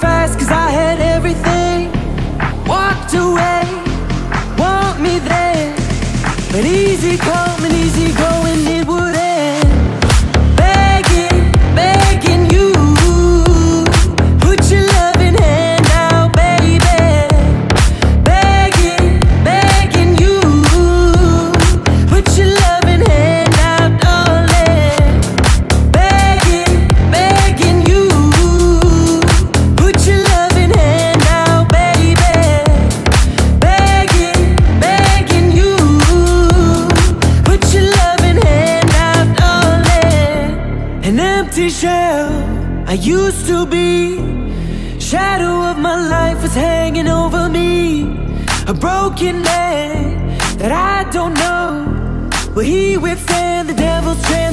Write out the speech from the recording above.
past cause I had everything. Walked away, want me there. But easy come and easy going it would empty shell. I used to be. Shadow of my life was hanging over me. A broken man that I don't know. Will he withstand the devil's chance